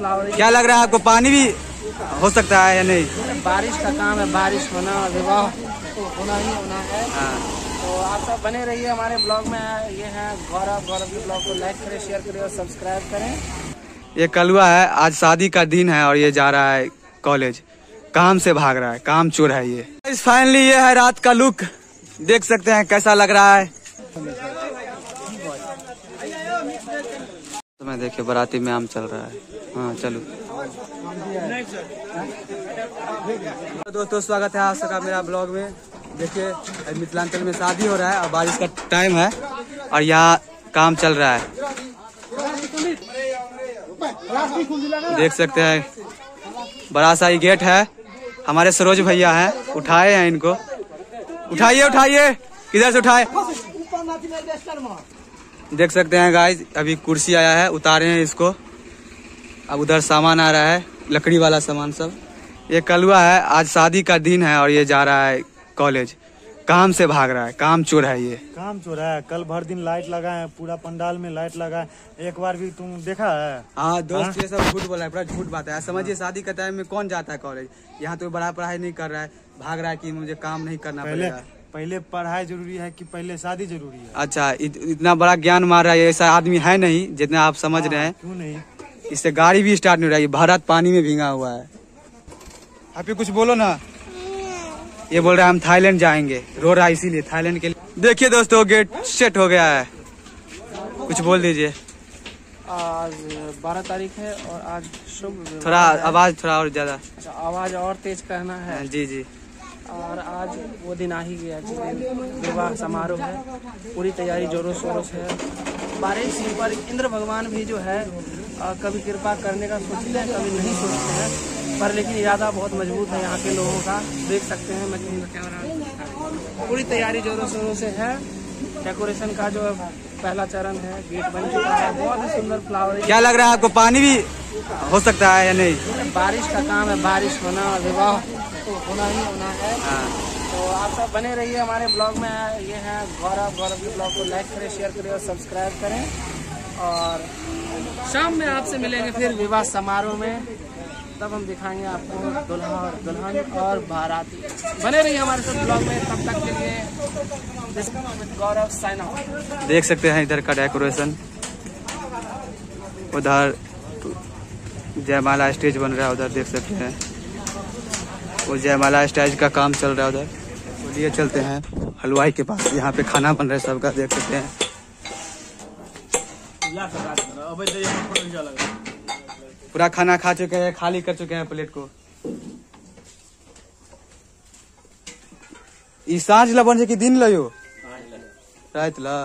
क्या लग रहा है आपको पानी भी हो सकता है या नहीं? बारिश का काम है बारिश होना विवाह तो होना ही होना है। हाँ, तो आप सब बने रहिए हमारे ब्लॉग में। ये है गौरव गौरव के ब्लॉग को लाइक करें शेयर करें और सब्सक्राइब करें। ये कलुआ है आज शादी का दिन है और ये जा रहा है कॉलेज काम से भाग रहा है काम चोर है ये। फाइनली ये है रात का लुक देख सकते हैं कैसा लग रहा है। तो मैं देखिए बाराती में आम चल रहा है। हाँ चलो। दोस्तों, स्वागत है आप सबका मेरा ब्लॉग में। देखिए, मिथिलांचल में शादी हो रहा है और बारिश का टाइम है और यहाँ काम चल रहा है। देख सकते हैं, बड़ा सा ही गेट है। हमारे सरोज भैया हैं, उठाए हैं इनको। उठाइए उठाइए। किधर से उठाए? देख सकते हैं गाइस अभी कुर्सी आया है, उतारे हैं इसको। अब उधर सामान आ रहा है लकड़ी वाला सामान सब। ये कलुआ है आज शादी का दिन है और ये जा रहा है कॉलेज। काम से भाग रहा है काम चोर है ये। काम चोर है कल भर दिन लाइट लगा है पूरा पंडाल में लाइट लगा है। एक बार भी तुम देखा है? हाँ दोस्त ये सब झूठ बोल है पूरा झूठ बात है। समझिए शादी का टाइम में कौन जाता है कॉलेज? यहाँ तो बड़ा पढ़ाई नहीं कर रहा है भाग रहा है कि मुझे काम नहीं करना पहले पड़ेगा। पहले पढ़ाई ज़रूरी है कि पहले शादी ज़रूरी है? अच्छा इत, इतना बड़ा ज्ञान मार रहा है ऐसा आदमी है नहीं जितना आप समझ रहे हैं। क्यों नहीं? इससे गाड़ी भी स्टार्ट नहीं हो रही है भारत पानी में भींगा हुआ है। आप कुछ बोलो ना। ये बोल रहा है हम थाईलैंड जाएँगे रो रहा है इसीलिए थाईलैंड के लिए। देखिए दोस्तों गेट सेट हो गया है। कुछ बोल दीजिए। आज बारह तारीख है और आज शुभ थोड़ा आवाज़ थोड़ा और ज़्यादा। अच्छा, आवाज़ और तेज कहना है। जी जी। और आज वो दिन आ ही गया जिस दिन विवाह समारोह है। पूरी तैयारी जोरों शोरों से है। बारिश पर इंद्र भगवान भी जो है कभी कृपा करने का सोचते हैं कभी नहीं सोचते हैं। पर लेकिन इरादा बहुत मज़बूत है यहाँ के लोगों का। देख सकते हैं मैं कैमरा पूरी तैयारी जोरों शोरों से है। डेकोरेशन का जो पहला चरण है गेट बन चुका है। बहुत ही सुंदर फ्लावर क्या लग रहा है आपको पानी भी हो सकता है या नहीं? बारिश का काम है बारिश होना विवाह तो होना ही होना है। हाँ, तो आप सब बने रहिए हमारे ब्लॉग में। ये है गौरव गौरव के ब्लॉग को लाइक करें शेयर करें और सब्सक्राइब करें। और शाम में आपसे मिलेंगे फिर विवाह समारोह में। तब हम दिखाएँगे आपको दुल्हा और दुल्हन और बाराती। बने रहिए हमारे साथ ब्लॉग में। तब तक के लिए गौरव साइन देख सकते हैं इधर का डेकोरेशन उधर जयमाला स्टेज बन रहा है, उधर देख सकते हैं। वो जयमाला स्टेज का काम चल रहा है उधर। चलिए चलते हैं। हलवाई के पास यहाँ पे खाना बन रहा है सबका, देख सकते हैं। पूरा खाना खा चुके हैं खाली कर चुके हैं प्लेट को। ई साँझ ला बन कि दिन लो रात ला।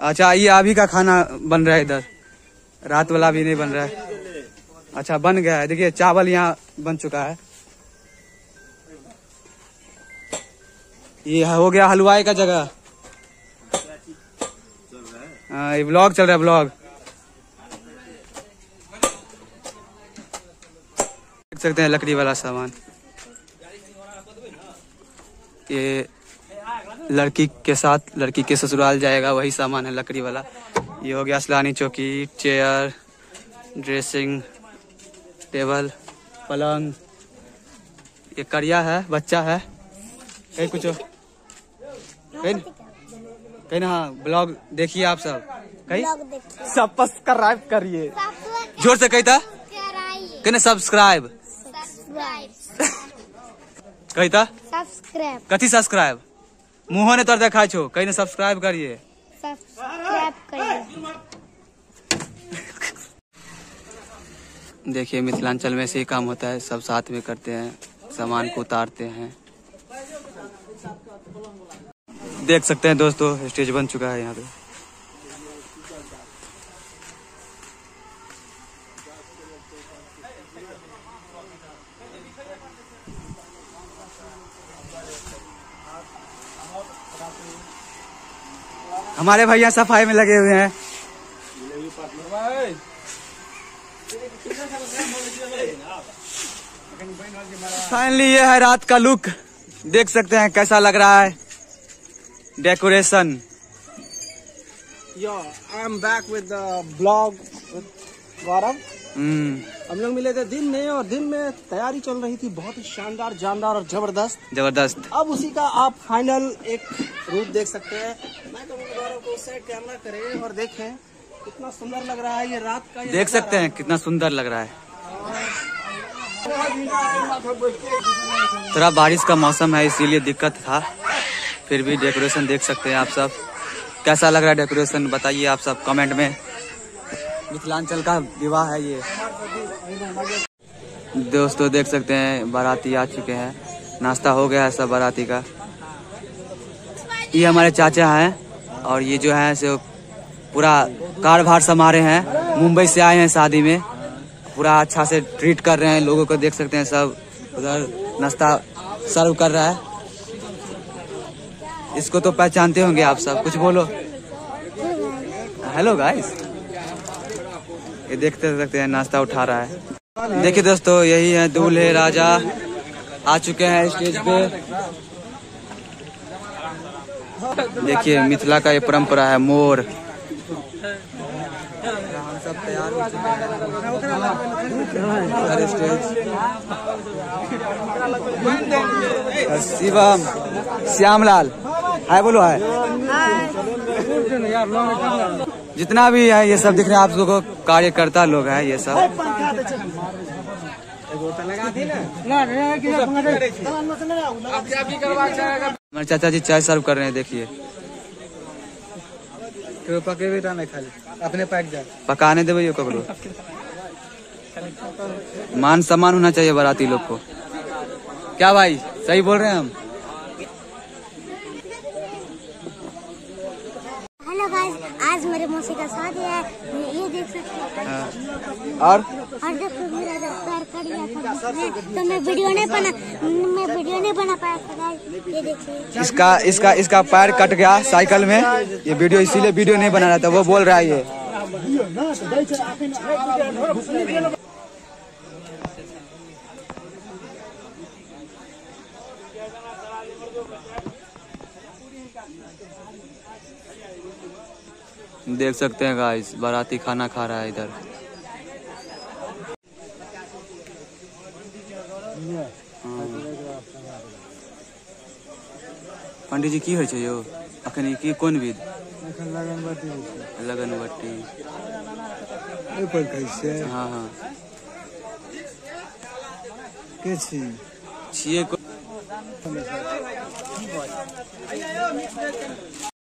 अच्छा ये अभी का खाना बन रहा है इधर। रात वाला भी नहीं बन रहा है। अच्छा बन गया है। देखिए चावल यहाँ बन चुका है। ये हो गया हलवाई का जगह। हाँ ये ब्लॉग चल रहा है ब्लॉग देख सकते हैं लकड़ी वाला सामान। ये लड़की के साथ, लड़की के ससुराल जाएगा, वही सामान है लकड़ी वाला। ये हो गया असलानी चौकी, चेयर, ड्रेसिंग, टेबल, पलंग। ये करिया है, बच्चा है। कहीं कुछ कहीं ना ब्लॉग देखिए आप सब। कहीं? सब सब्सक्राइब करिए। ज़ोर से कही था कहीं सब्सक्राइब। कही था सब्सक्राइब। कथी सब्सक्राइब? मुँह ने तर देखा छो। कहीं ने सब्सक्राइब करिए। सब्सक्राइब करिए। देखिए मिथिलांचल में ऐसे ही काम होता है। सब साथ में करते हैं सामान को उतारते हैं। देख सकते हैं दोस्तों, स्टेज बन चुका है यहाँ पे। हमारे भैया सफ़ाई में लगे हुए हैं। फाइनली ये है रात का लुक देख सकते हैं कैसा लग रहा है। Decoration Yo, I'm back with the blog. With Gaurav हम्म हम लोग मिले थे दिन में और दिन में तैयारी चल रही थी बहुत ही शानदार जानदार और ज़बरदस्त। ज़बरदस्त। अब उसी का आप फाइनल एक रूप देख सकते हैं। मैं कहूँगा गौरव को उस कैमरा करें और देखें कितना सुंदर लग रहा है ये रात का ये देख सकते हैं कितना सुंदर लग रहा है। थोड़ा बारिश का मौसम है इसीलिए दिक्कत था। फिर भी डेकोरेशन देख सकते हैं आप सब। कैसा लग रहा है डेकोरेशन बताइए आप सब कमेंट में। मिथिलांचल का विवाह है ये। दोस्तों, देख सकते हैं, बाराती आ चुके हैं। नाश्ता हो गया है सब बाराती का। ये हमारे चाचा हैं और ये जो है सो पूरा कारभार संभाले हैं। मुंबई से आए हैं शादी में। पूरा अच्छा से ट्रीट कर रहे हैं, लोगों को देख सकते हैं सब। उधर नाश्ता सर्व कर रहा है। इसको तो पहचानते होंगे आप सब। कुछ बोलो। हेलो गाइस ये देखते सकते हैं नाश्ता उठा रहा है। देखिए दोस्तों, यही है दूल्हे राजा। आ चुके हैं स्टेज पे। देखिए, मिथिला का ये परंपरा है मोर। स्टेज शिवम, श्यामलाल। हाय बोलो हाय जितना भी है ये सब दिख रहे हैं। आप लोगों को कार्यकर्ता लोग हैं ये सब। हमारे चाचा जी चाय सर्व कर रहे हैं देखिए। पके भी रहना खाली। अपने पैक जाए पकाने देवे यो ककरो मान सम्मान होना चाहिए बाराती लोग को। क्या भाई सही बोल रहे हैं हम हेलो गाइस मौसी का शादी है। ये देख सकते हैं। हाँ। और? और देखो मेरा जब पैर कट गया था। तो मैं वीडियो नहीं बना मैं वीडियो नहीं बना पाया था गाइस। ये देखिए। इसका इसका इसका पैर कट गया साइकिल में। ये वीडियो इसीलिए वीडियो नहीं बना रहा था वो बोल रहा है ये। देख सकते हैं गाइस बाराती खाना खा रहा है इधर। पंडित जी, की छै यौ? अखन की, कोन विध? लगन बट्टी कैसे हाँ। हाँ के छी छिए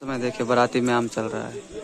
समय में आम चल रहा है।